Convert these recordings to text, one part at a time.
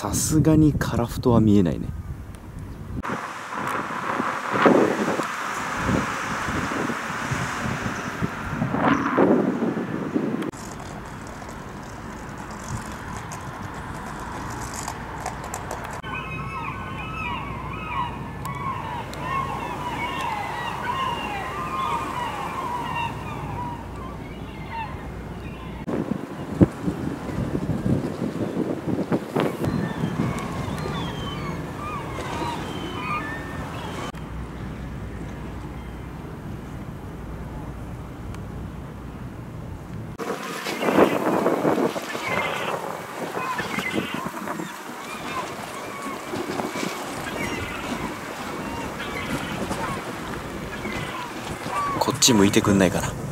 さすがにカラフトは見えないね。っち向いてくんないかな。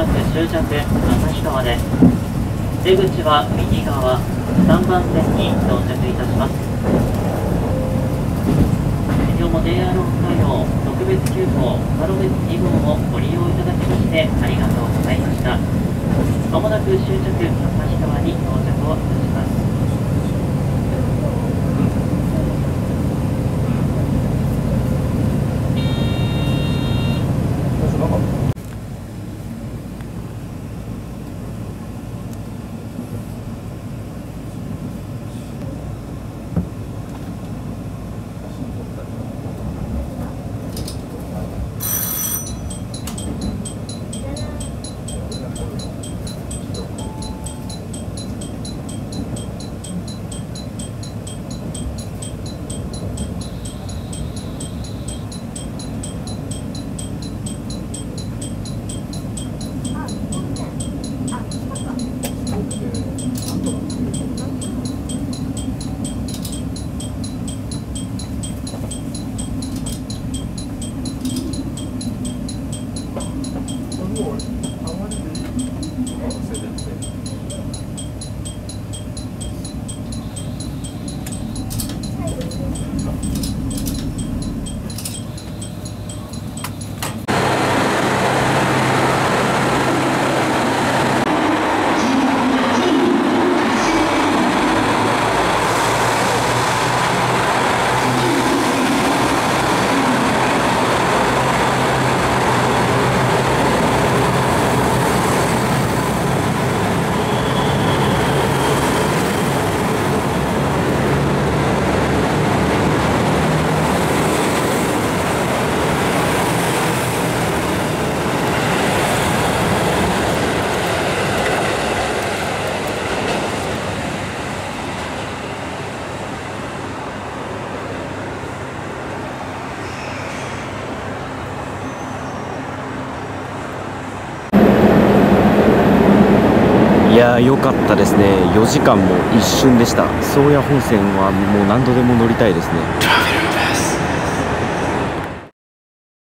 なく終着旭川です。出口は右側3番線に到着いたします。今日も JR 北海道特別急行サロベス2号をご利用いただきましてありがとうございました。まもなく終着旭川に到着をいたします。や良かったですね。4時間も一瞬でした。宗谷本線はもう何度でも乗りたいですね。